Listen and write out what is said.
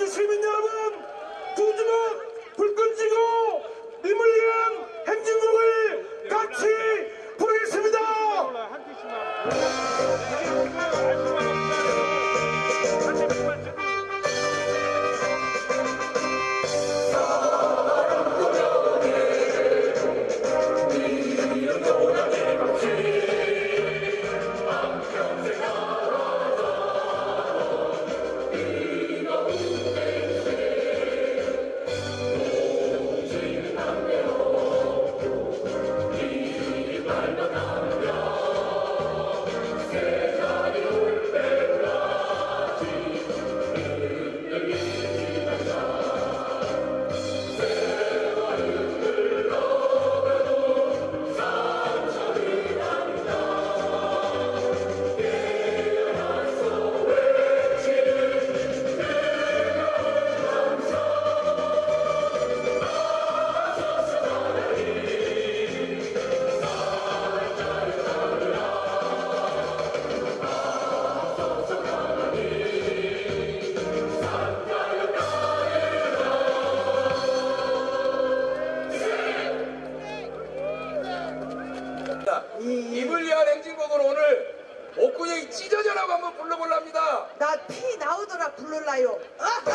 광주 시민 여러분 두 주먹 불끈 쥐고 님을 위한 행진곡을 같이 부르겠습니다 입을 위한 행진곡을 오늘 옥구의 찢어져라고 한번 불러볼랍니다. 나 피 나오더라 부를라요. 아하!